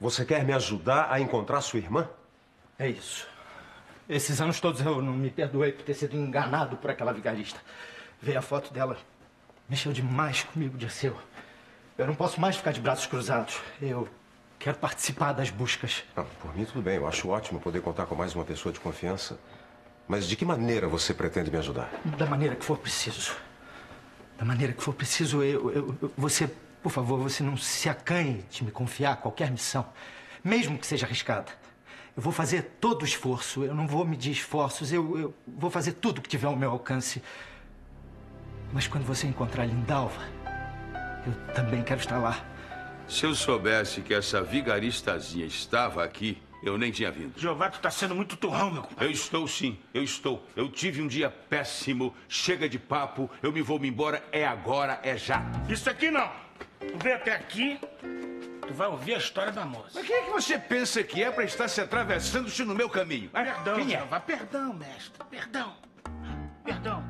Você quer me ajudar a encontrar sua irmã? É isso. Esses anos todos eu não me perdoei por ter sido enganado por aquela vigarista. Ver a foto dela mexeu demais comigo, Dirceu. Eu não posso mais ficar de braços cruzados. Eu quero participar das buscas. Não, por mim tudo bem. Eu acho ótimo poder contar com mais uma pessoa de confiança. Mas de que maneira você pretende me ajudar? Da maneira que for preciso. Da maneira que for preciso, eu, eu, eu você, por favor, você não se acanhe de me confiar qualquer missão, mesmo que seja arriscada. Eu vou fazer todo o esforço, eu não vou medir esforços, eu, eu vou fazer tudo que tiver ao meu alcance. Mas quando você encontrar Lindalva, eu também quero estar lá. Se eu soubesse que essa vigaristazinha estava aqui, eu nem tinha vindo. Jeová, tu tá sendo muito turrão, meu compadre. Eu estou sim, eu estou. Eu tive um dia péssimo, chega de papo, eu me vou me embora, é agora, é já. Isso aqui não. Tu veio até aqui, Tu vai ouvir a história da moça. Mas quem é que você pensa que é para estar se atravessando-se no meu caminho? Perdão, quem é? Jeová. Perdão, mestre. Perdão. Perdão.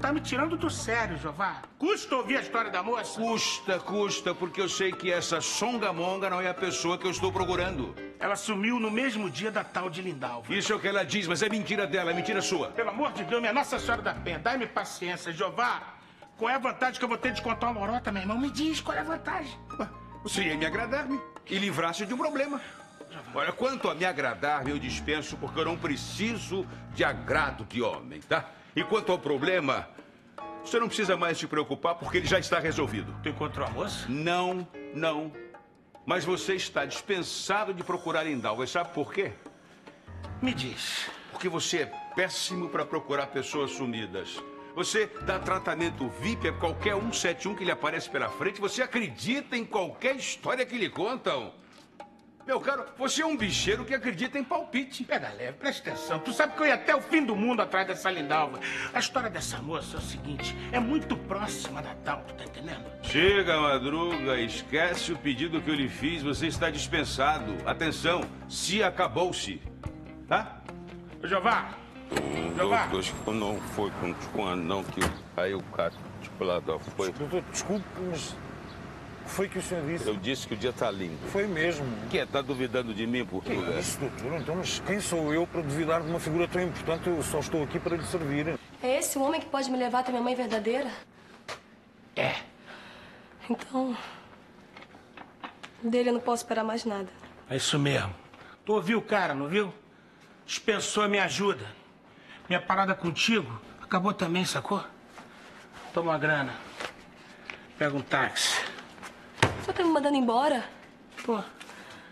Tá me tirando do sério, Jeová. Custa ouvir a história da moça? Custa, custa, porque eu sei que essa songamonga não é a pessoa que eu estou procurando. Ela sumiu no mesmo dia da tal de Lindalva. Isso é o que ela diz, mas é mentira dela, é mentira sua. Pelo amor de Deus, minha Nossa Senhora da Penha, dai-me paciência, Jeová. Qual é a vantagem que eu vou ter de contar uma lorota, meu irmão? Me diz qual é a vantagem. Você ia me agradar-me e livrar-se de um problema. Olha, quanto a me agradar-me, eu dispenso porque eu não preciso de agrado de homem, tá? E quanto ao problema, você não precisa mais se preocupar porque ele já está resolvido. Tu encontrou a moça? Não, não. Mas você está dispensado de procurar Lindalva. E sabe por quê? Me diz. Porque você é péssimo para procurar pessoas sumidas. Você dá tratamento VIP a qualquer 171 que lhe aparece pela frente. Você acredita em qualquer história que lhe contam. Meu caro, você é um bicheiro que acredita em palpite. Pega leve, presta atenção. Tu sabe que eu ia até o fim do mundo atrás dessa Lindalva. A história dessa moça é o seguinte: é muito próxima da tal, tu tá entendendo? Chega, madruga, esquece o pedido que eu lhe fiz. Você está dispensado. Atenção, se acabou-se. Tá? Ô, Jeová, Doutor, que não foi com, com a não que aí o cara, tipo, lá da- foi. Doutor, desculpe, mas o que foi que o senhor disse? Eu disse que o dia tá lindo. Foi mesmo. Que é? Tá duvidando de mim, Que Portugal? isso, doutor? Então, mas quem sou eu para duvidar de uma figura tão importante? Eu só estou aqui para lhe servir. É esse o homem que pode me levar até minha mãe verdadeira? É. Então. Dele eu não posso esperar mais nada. É isso mesmo. Tu ouviu o cara, não viu? Dispensou a minha ajuda. Minha parada contigo acabou também, sacou? Toma uma grana. Pega um táxi. Só tá me mandando embora? Pô,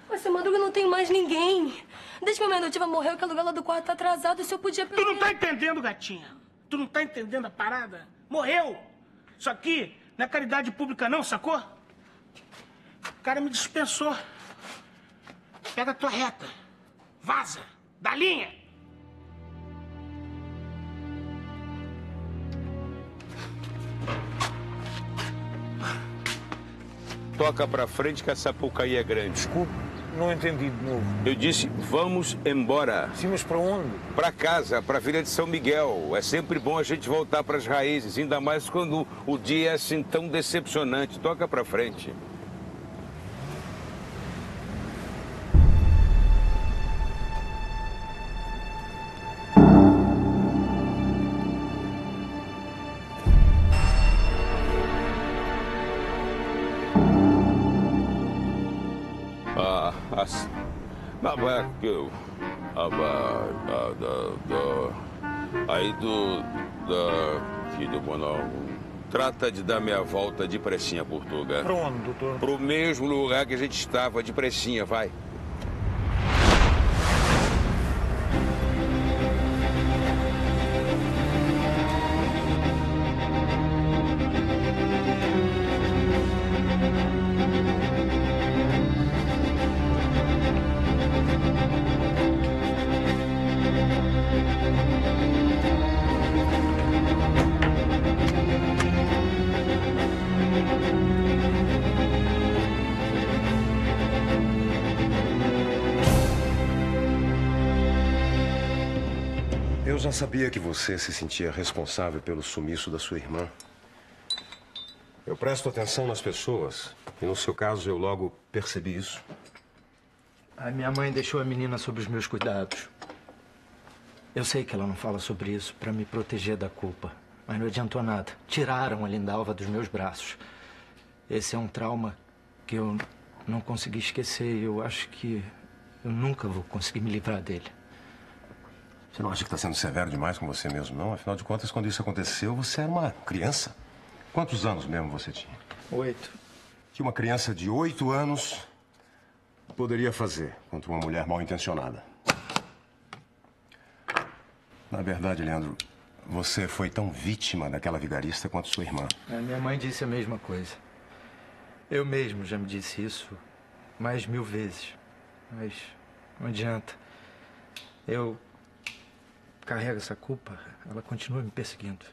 Mas seu madruga não tem mais ninguém. Desde que a minha notiva morreu, que aluguel lá do quarto tá atrasado, se eu podia... tu não tá entendendo, gatinha. Tu não tá entendendo a parada? Morreu. Isso aqui não é caridade pública não, sacou? O cara me dispensou. Pega a tua reta. Vaza. Da linha. Toca pra frente que essa aí é grande. Desculpe, não entendi de novo. Eu disse, vamos embora. Sim, mas para onde? Pra casa, pra Vila de São Miguel. É sempre bom a gente voltar pras raízes, ainda mais quando o dia é assim tão decepcionante. Toca pra frente. Na vai que eu... Ah, ah. Aí do... Da... Bom, não. Trata de dar minha volta de pressinha, Portuga. Para onde, doutor? Pro mesmo lugar que a gente estava, de pressinha, vai. Eu já sabia que você se sentia responsável pelo sumiço da sua irmã. Eu presto atenção nas pessoas e, no seu caso, eu logo percebi isso. A minha mãe deixou a menina sob os meus cuidados. Eu sei que ela não fala sobre isso para me proteger da culpa, mas não adiantou nada. Tiraram a Lindalva dos meus braços. Esse é um trauma que eu não consegui esquecer e eu acho que eu nunca vou conseguir me livrar dele. Você não acha que está sendo severo demais com você mesmo, não? Afinal de contas, quando isso aconteceu, você era uma criança. Quantos anos mesmo você tinha? Oito. Que uma criança de oito anos poderia fazer contra uma mulher mal intencionada? Na verdade, Leandro, você foi tão vítima daquela vigarista quanto sua irmã. Minha mãe disse a mesma coisa. Eu mesmo já me disse isso mais mil vezes. Mas não adianta. Eu carrego essa culpa, ela continua me perseguindo.